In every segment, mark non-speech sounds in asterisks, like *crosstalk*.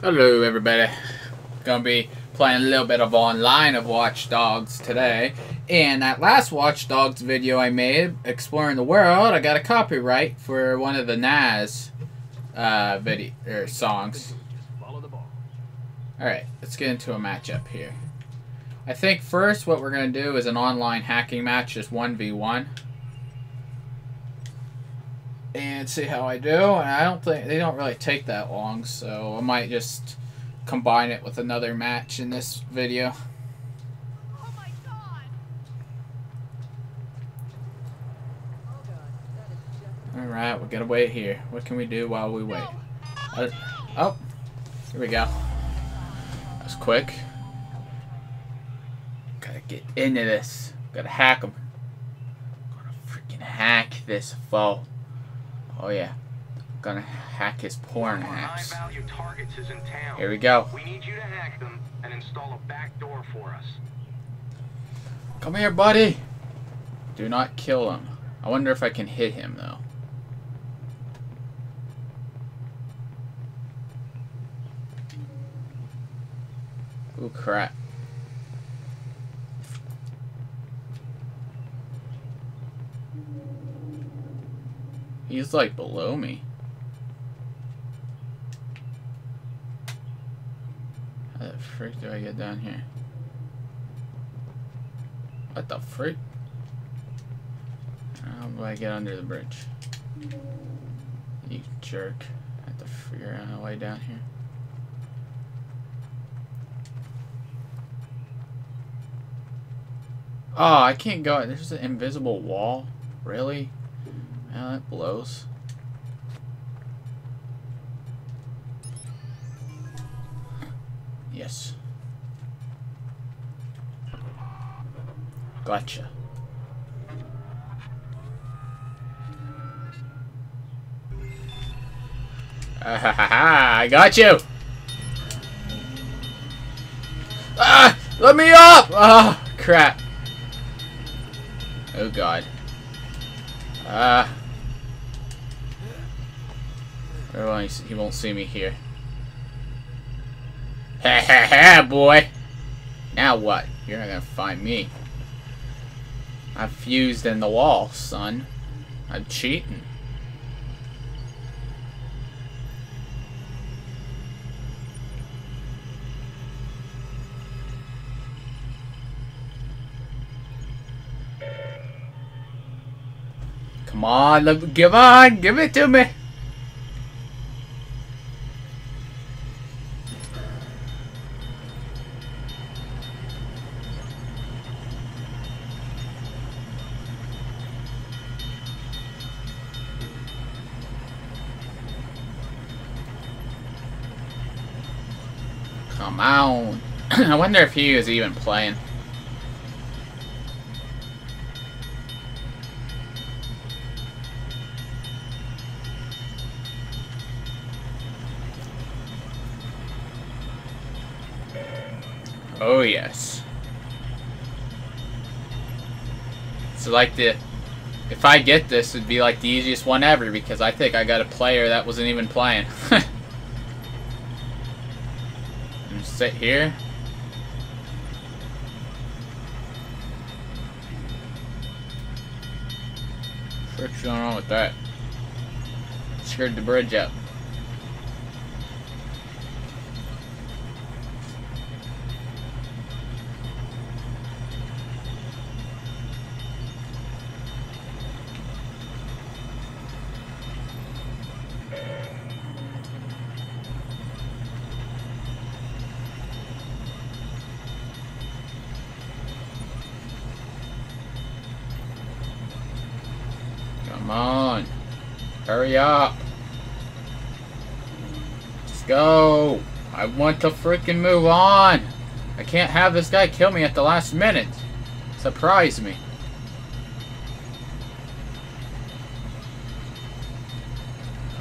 Hello everybody. Gonna be playing a little bit of online of Watch Dogs today. And that last Watch Dogs video I made, exploring the world, I got a copyright for one of the Nas uh, video or songs. Alright, let's get into a matchup here. I think first what we're gonna do is an online hacking match, just 1v1 and see how I do. And I don't think they don't really take that long, so I might just combine it with another match in this video. Alright, we gotta wait here. What can we do while we wait? Uh, oh, here we go. That's quick. Gotta get into this. Gotta hack them. Gotta freaking hack this foe. Oh yeah. Gonna hack his porn apps. Here we go. We need you to hack them and install a back door for us. Come here, buddy. Do not kill him. I wonder if I can hit him though. Oh crap. He's like below me. How the frick do I get down here? What the frick? How do I get under the bridge? You jerk. I have to figure out a way down here. Oh, I can't go. There's an invisible wall? Really? Yeah, that blows. Yes. Gotcha. Ah, I got you! Ah! Let me up! Ah, oh, crap. Oh, God. Ah. Uh, he won't see me here. Ha ha ha, boy! Now what? You're not gonna find me. I've fused in the wall, son. I'm cheating. Come on, give on, give it to me. Come on. I wonder if he is even playing. Oh, yes. So, like, the... If I get this, it'd be, like, the easiest one ever, because I think I got a player that wasn't even playing. *laughs* sit here. What's going on with that? Screwed the bridge up. Come on. Hurry up. Let's go. I want to freaking move on. I can't have this guy kill me at the last minute. Surprise me.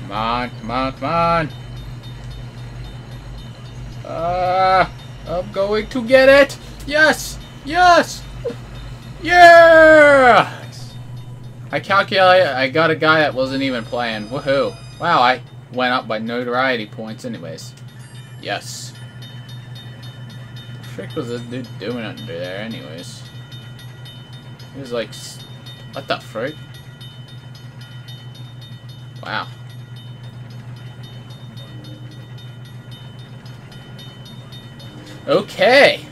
Come on, come on, come on. Ah, uh, I'm going to get it. Yes, yes. Yeah! I calculate I got a guy that wasn't even playing. Woohoo. Wow, I went up by notoriety points anyways. Yes. The frick was this dude doing under there, anyways? He was like, what the frick? Wow. Okay.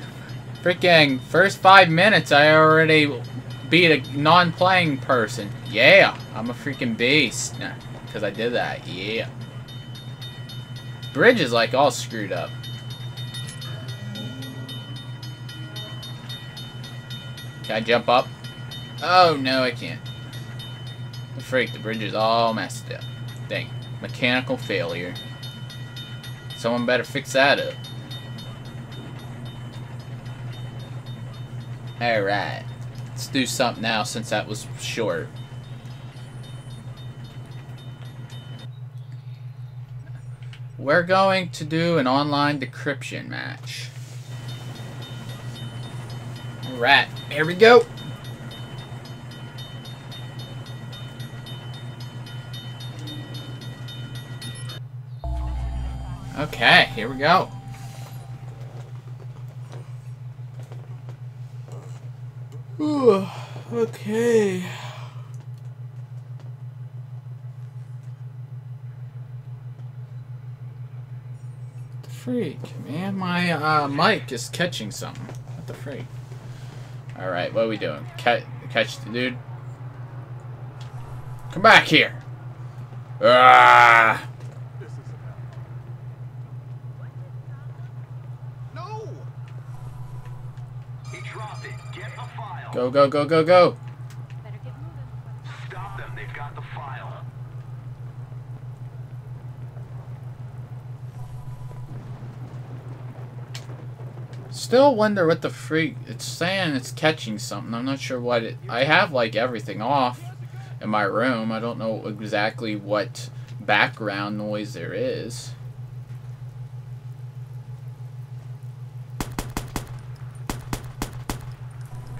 Freaking first five minutes, I already beat a non-playing person. Yeah, I'm a freaking beast. Because I did that. Yeah. Bridge is like all screwed up. Can I jump up? Oh, no, I can't. The freak, the bridge is all messed up. Dang. Mechanical failure. Someone better fix that up. Alright. Let's do something now since that was short. We're going to do an online decryption match. Alright, here we go. Okay, here we go. Ooh, okay. the freak, man? My uh, mic is catching something. What the freak? Alright, what are we doing? Catch, catch the dude? Come back here! Ah! No! He dropped it. Get the file. Go, go, go, go, go! Better get moving. Stop them. They've got the file. Still wonder what the freak. It's saying it's catching something. I'm not sure what it. I have like everything off in my room. I don't know exactly what background noise there is.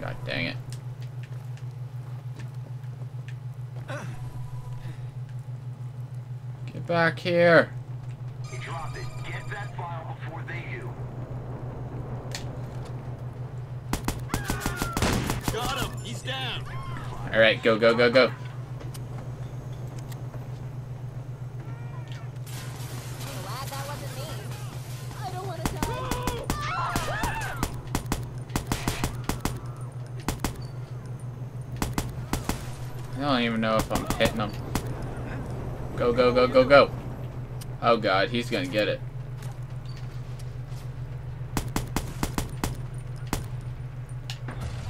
God dang it. Get back here. He dropped it. Get that file before they do. Got him. He's down. Alright, go, go, go, go. Glad that wasn't me. I don't want to die. I don't even know if I'm hitting him. Go, go, go, go, go. Oh god, he's gonna get it.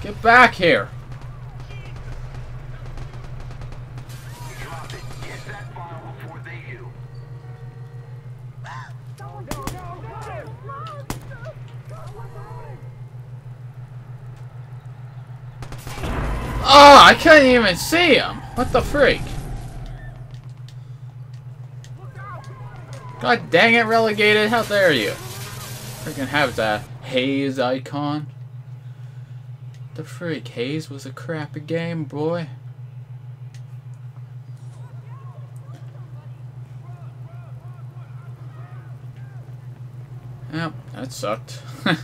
Get back here! Oh, I couldn't even see him! What the freak? God dang it, relegated, how dare you? Freaking have that haze icon. The freak, haze was a crappy game, boy. Yep, that sucked. *laughs*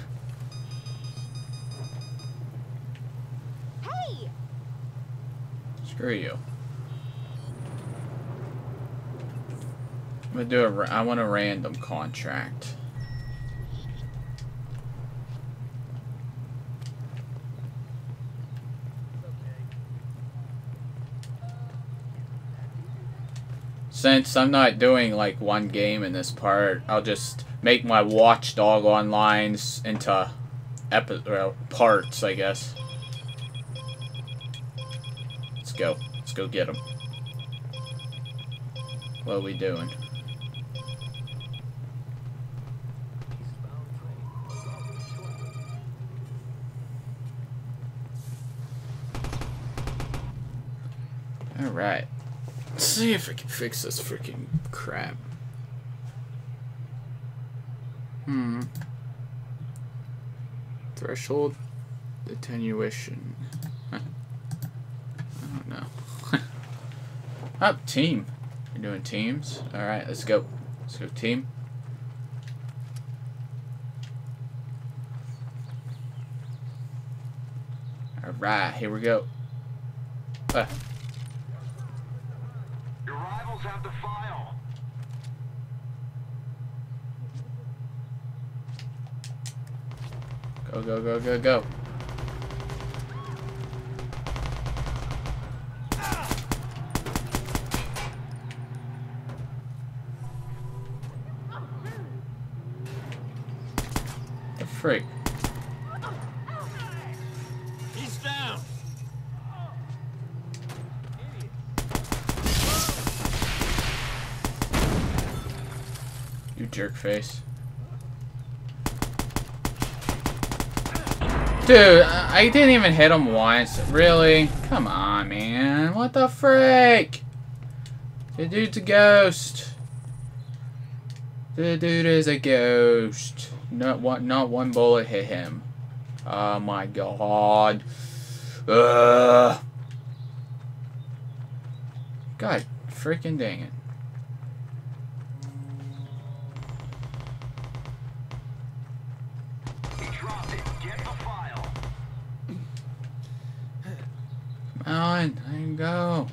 Hey! Screw you. I'm gonna do a. I want a random contract. Since I'm not doing like one game in this part, I'll just make my Watchdog onlines into epi- well, parts, I guess. Let's go. Let's go get him. What are we doing? Alright. Let's see if I can fix this freaking crap. Hmm. Threshold attenuation. Huh. *laughs* I don't know. *laughs* Up team. We're doing teams. Alright, let's go. Let's go team. Alright, here we go. Uh. Have the file. go, go, go, go, go. You jerk face. Dude, I didn't even hit him once. Really? Come on, man. What the frick? The dude's a ghost. The dude is a ghost. Not one, not one bullet hit him. Oh my god. Ugh. God freaking dang it. On, there you go.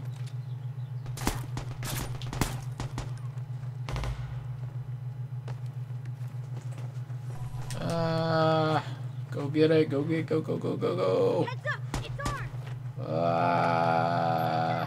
Uh, go get it, go get, go, go, go, go, go. Heads up! It's armed! Uh,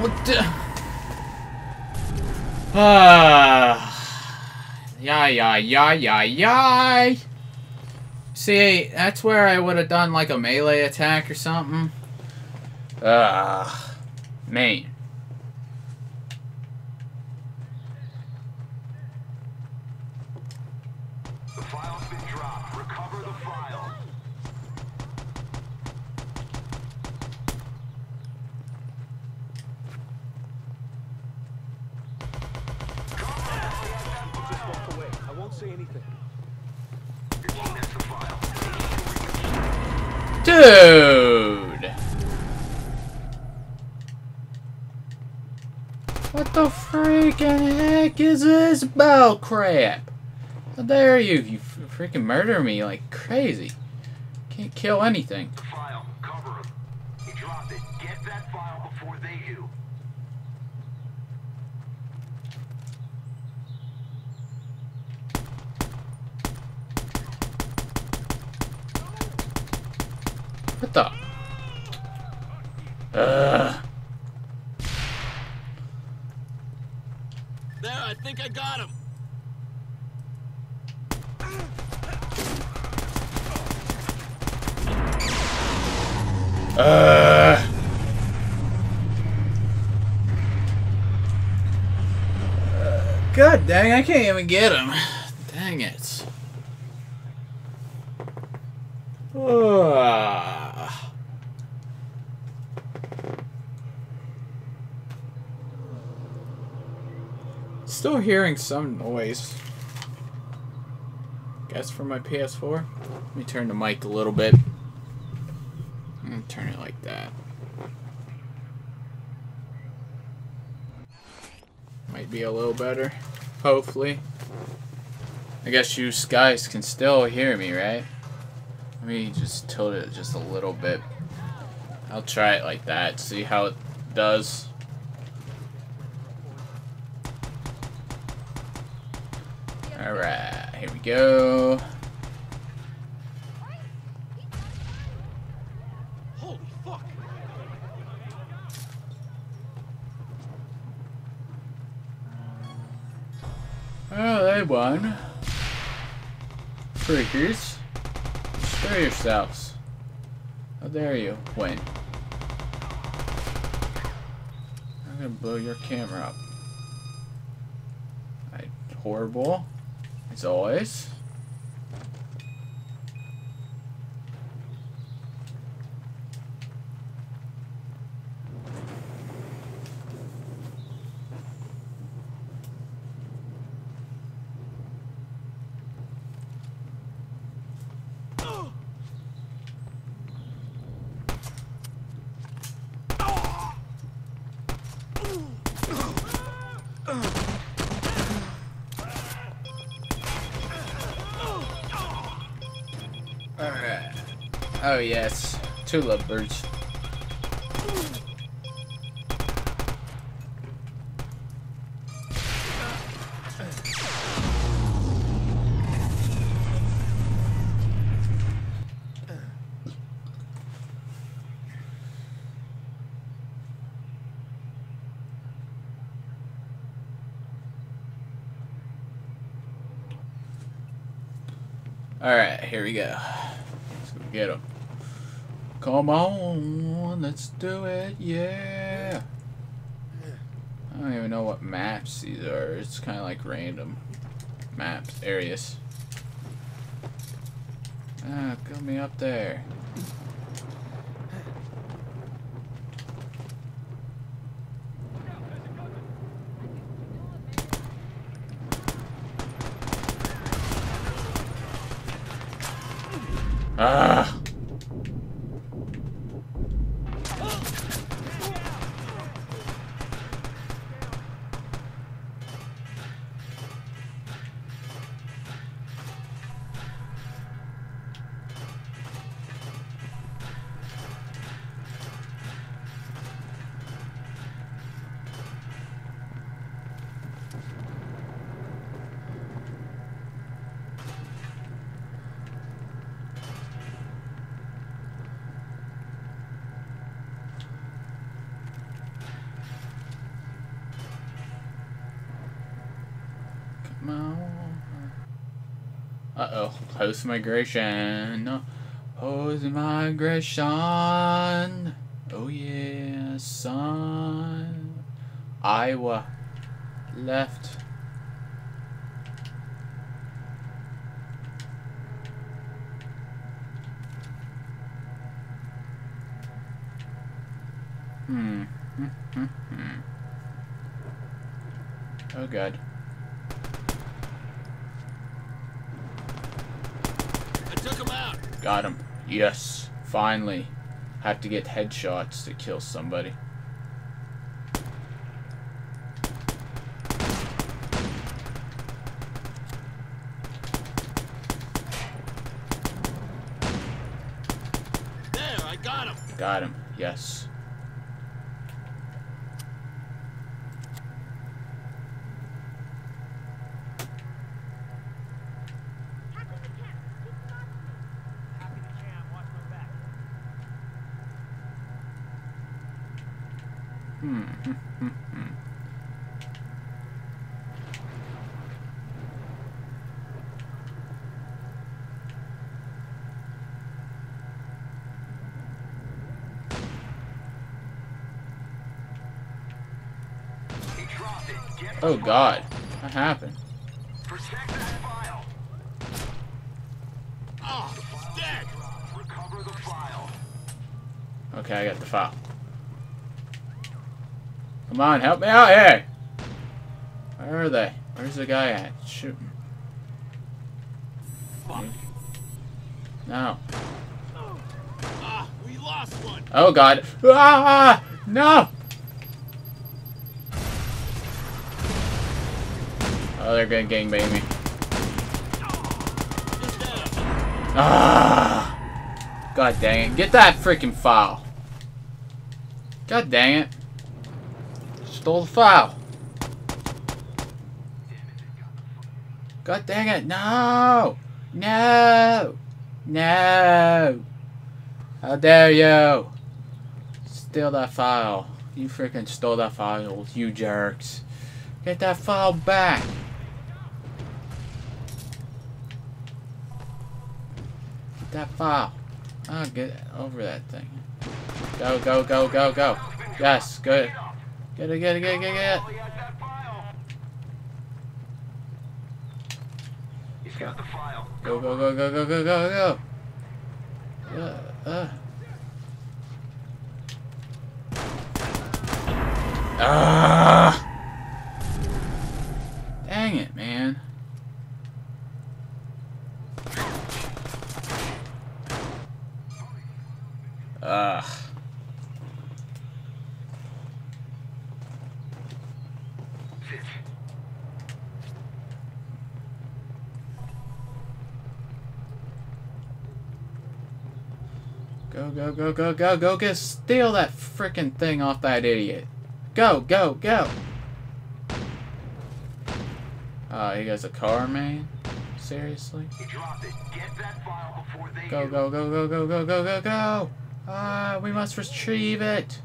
what the? Ah, yeah, yeah, yeah, yeah. See, that's where I would have done like a melee attack or something. Ah, man. What the freaking heck is this bell crap? How dare you? You freaking murder me like crazy. Can't kill anything. The file. Cover him. He dropped it. Get that file before they do. What the? Ugh. There, I think I got him. Ugh. God dang, I can't even get him. Dang it. Ugh. Still hearing some noise. Guess from my PS4. Let me turn the mic a little bit. I'm gonna turn it like that. Might be a little better. Hopefully. I guess you guys can still hear me, right? Let me just tilt it just a little bit. I'll try it like that, see how it does. Alright, here we go. Oh, won. Freakers. Show yourselves. How dare you win. I'm gonna blow your camera up. I, horrible. As always. Oh yes. Two lovebirds. Alright, here we go. Let's go get him. Come on, let's do it, yeah. I don't even know what maps these are. It's kind of like random maps, areas. Ah, got me up there. Ah! Uh oh. Host migration. Host migration. Oh yeah, son. Iowa. Left. Hmm. Hmm, hmm, hmm. Oh god. I took him out. Got him. Yes. Finally. Have to get headshots to kill somebody. There, I got him. Got him. Yes. Hmm. hmm, hmm, hmm. He dropped it. Get Oh god. What happened? Protect that file. Oh, dead. Recover the file. Okay, I got the file. Come on, help me out here! Where are they? Where's the guy at? Shooting. No. Ah, we lost one. Oh god. Ah! No! They're gonna gangbang me. Ah! God dang it. Get that freaking file. God dang it. Stole the file. God dang it. No! No! No! How dare you! Steal that file. You freaking stole that file, you jerks. Get that file back. That file. Oh, get over that thing. Go, go, go, go, go. Yes, good. Get it, get it, get it, get it, get it. He has that file. He's got the file. Go, go, go, go, go, go, go, go. Uh, uh. Ah! Dang it, man. Ugh. Sit. Go, go, go, go, go, go, get steal that freaking thing off that idiot. Go, go, go. Oh, he has a car, man? Seriously? You dropped it. Get that file before they Go, go, go, go, go, go, go, go, go! Ah, we must retrieve it!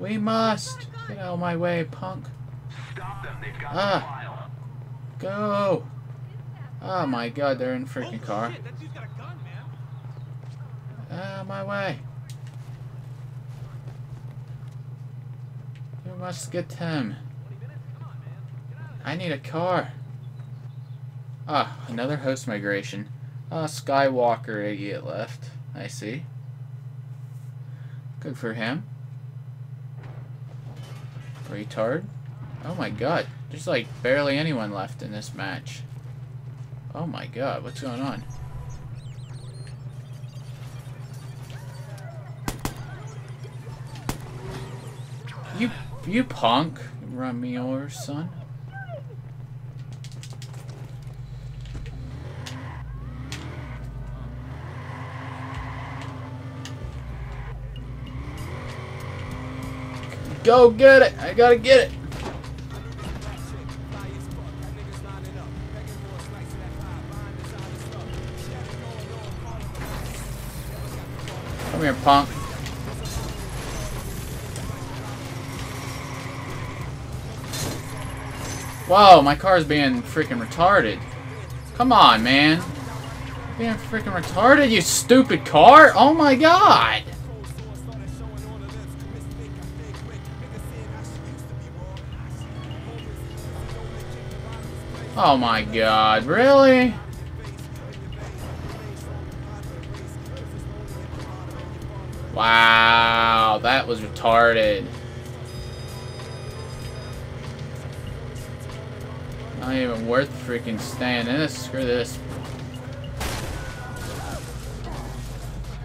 We must! Get out of my way, punk. Stop them. They've got Ah. the. Go! Oh my god, they're in the freaking car. Shit, that dude's got a gun, man. Ah, my way. You must get him. 20 minutes? Come on, man. Get out of I need a car. Ah, another host migration. Ah, Skywalker idiot left. I see. Good for him. Retard. Oh my god. There's like barely anyone left in this match. Oh my god, what's going on? You you punk. Run me over, son. Go get it! I gotta get it! Come here, punk. Whoa, my car's being freaking retarded. Come on, man. Being freaking retarded, you stupid car! Oh my god! Oh my god, really? Wow, that was retarded. Not even worth freaking staying in this. Screw this.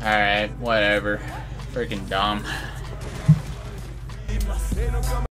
Alright, whatever. Freaking dumb.